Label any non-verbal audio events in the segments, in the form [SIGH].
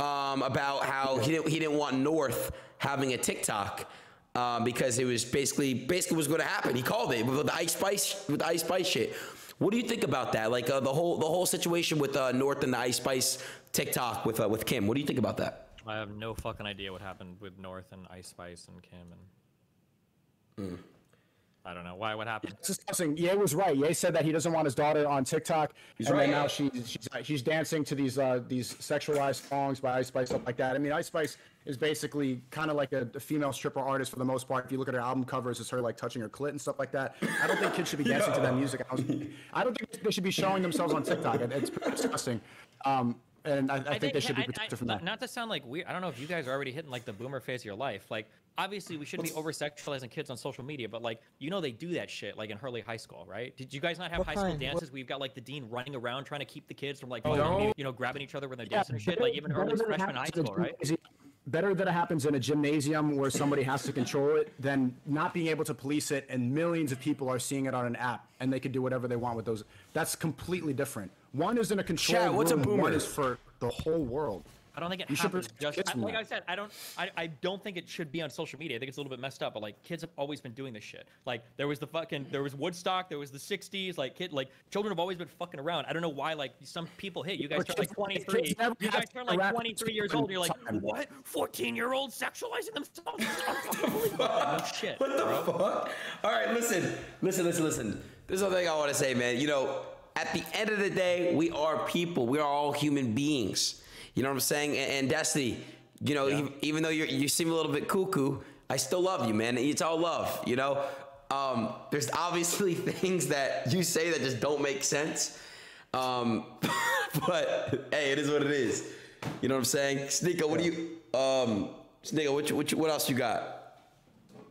um, about how he didn't he didn't want North having a TikTok. Um, because it was basically basically was going to happen. He called it with the Ice Spice with the Ice Spice shit. What do you think about that? Like uh, the whole the whole situation with uh, North and the Ice Spice TikTok with uh, with Kim. What do you think about that? I have no fucking idea what happened with North and Ice Spice and Kim and. Mm. I don't know why. What happened? It's disgusting. Ye was right. Ye said that he doesn't want his daughter on TikTok, He's and right. then now she's she's she's dancing to these uh, these sexualized songs by Ice Spice stuff like that. I mean, Ice Spice is basically kind of like a, a female stripper artist for the most part. If you look at her album covers, it's her like touching her clit and stuff like that. I don't think kids should be dancing to that [LAUGHS] music. I, was, I don't think they should be showing themselves on TikTok. It, it's disgusting. Um, and I, I, think, they should be I- I- protected from that. Not to sound like weird. I don't know if you guys are already hitting like the boomer phase of your life. Like, obviously, we shouldn't be over sexualizing kids on social media, but like, you know, they do that shit like in Hurley High School, right? Did you guys not have What high school kind? dances? We've got like the dean running around trying to keep the kids from like, Oh, no. you know, grabbing each other when they're Yeah, dancing and shit. Like even better Hurley's than it freshman high happens in a school, right? Better that it happens in a gymnasium where somebody has to control it than not being able to police it and millions of people are seeing it on an app and they can do whatever they want with those. That's completely different. One is in a controlled Chad, what's a room, boomer? One is for the whole world. I don't think it You should happens protect just I, like. I said. I don't. I, I don't think it should be on social media. I think it's a little bit messed up. But like kids have always been doing this shit. Like there was the fucking there was Woodstock. There was the '60s. Like kid like children have always been fucking around. I don't know why. Like some people hit you guys turn like 23. You guys turn like 23 years old. You're like what? 14 year olds sexualizing themselves? [LAUGHS] Unbelievable. no shit. What the fuck? All right, listen, listen, listen, listen. There's something I want to say, man. You know, at the end of the day, we are people. We are all human beings. You know what I'm saying? And, and Destiny, you know, even, even though you you seem a little bit cuckoo, I still love you, man. It's all love. You know, um, there's obviously [LAUGHS] things that you say that just don't make sense. Um, [LAUGHS] but hey, it is what it is. You know what I'm saying? Sneako, what do you, um, Sneako, what, you, what, you, what else you got?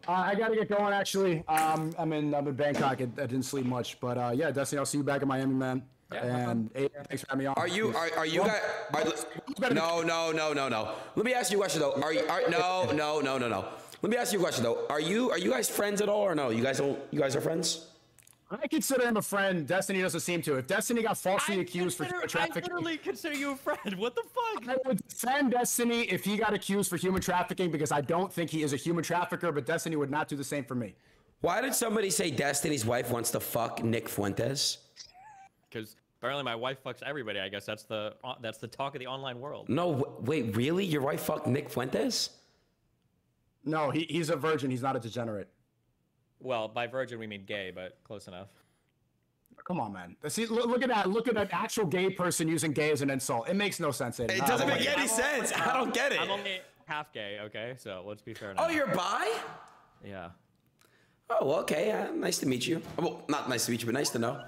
Uh, I got to get going actually. Um, I'm in I'm in Bangkok. I, I didn't sleep much, but uh, yeah, Destiny, I'll see you back in Miami, man. Yeah, and Adin, thanks for having me on. Are you are, are you Well, guys? Are, no no no no no. Let me ask you a question though. Are you are, no no no no no. Let me ask you a question though. Are you are you guys friends at all or no? You guys don't. You guys are friends. I consider him a friend. Destiny doesn't seem to. If Destiny got falsely I accused for consider- human I trafficking, literally consider you a friend. What the fuck? I would defend Destiny if he got accused for human trafficking because I don't think he is a human trafficker. But Destiny would not do the same for me. Why did somebody say Destiny's wife wants to fuck Nick Fuentes? Because apparently my wife fucks everybody. I guess that's the uh, that's the talk of the online world. No, w- wait, really? Your wife fucked Nick Fuentes? No, he, he's a virgin. He's not a degenerate. Well, by virgin we mean gay, but close enough. Come on, man. See, look, look at that. Look at an actual gay person using gay as an insult. It makes no sense. Adin. It doesn't make like it. any sense. I don't get it. I'm only half gay, okay? So let's be fair now. Oh, you're bi? yeah. Oh, okay. Uh, nice to meet you. Well, not nice to meet you, but nice to know.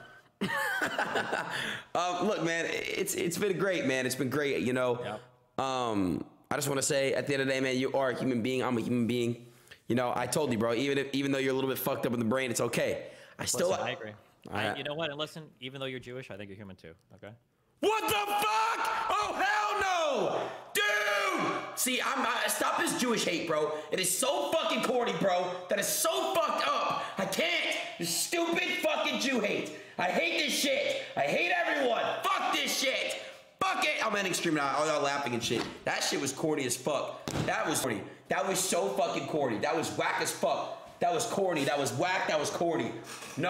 [LAUGHS] um, look, man, it's it's been great, man. It's been great. You know, Yep. um, I just want to say, at the end of the day, man, you are a human being. I'm a human being. You know, I told you, bro. Even if even though you're a little bit fucked up in the brain, it's okay. I still. Listen, I agree. I, you know what? And listen, even though you're Jewish, I think you're human too. Okay. What the fuck? Oh hell no, dude! See, I'm I, stop this Jewish hate, bro. It is so fucking corny, bro. That is so fucked up. I can't. Stupid fucking Jew hate. I hate this shit. I hate everyone. Fuck this shit. Fuck it. I'm ending stream now. All y'all laughing and shit. That shit was corny as fuck. That was corny. That was so fucking corny. That was whack as fuck. That was corny. That was whack. That was corny. No.